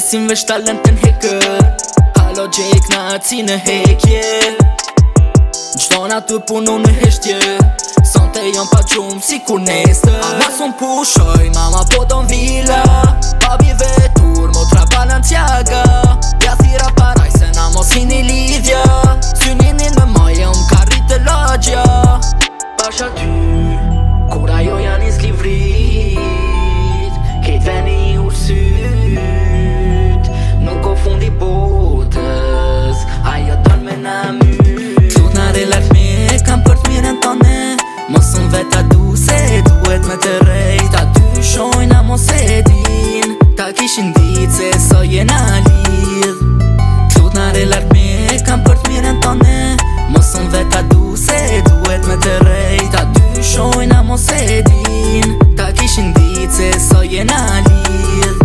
Besim vesh talentin hekë Halo Gjek na atësi në hekje Gjdona të punu në heshtje Sante jam pa gjumë si kur nesë A nasë më pushoj, mama po do në vila vetë a du se duhet me të rejt Ta du shojnë a mos e din Ta kishin dit se so jena lidh Këtut nare re lart me kam për të mirën të Mos unë vetë du se duhet me të rejt Ta du shojnë a mos e din Ta kishin dit se so jena lidh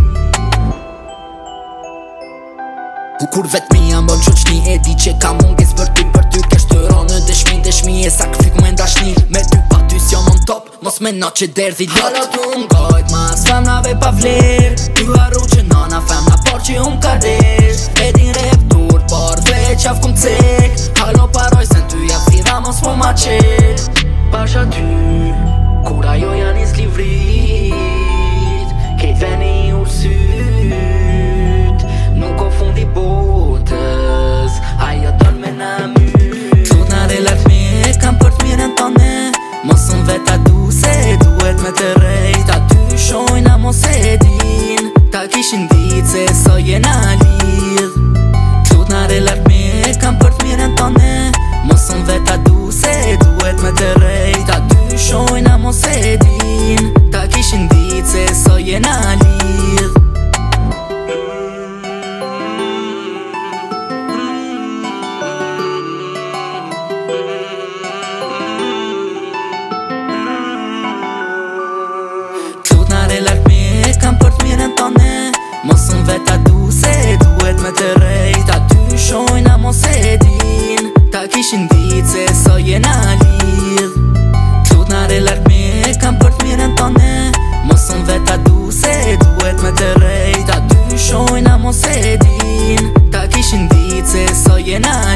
Kur vetë mi jam bon qoqni e di që kam mos me no që derdhi të Halo tu m'gojt mas femnave pa vler Tu arru që nana femna por që un ka kishin ditë se sa jena lidh Klut nare lartë me, kam për të mirën të ne Mosën vetë a du se duhet me të rejt A dy shojna mos e din Ta kishin ditë se sa jena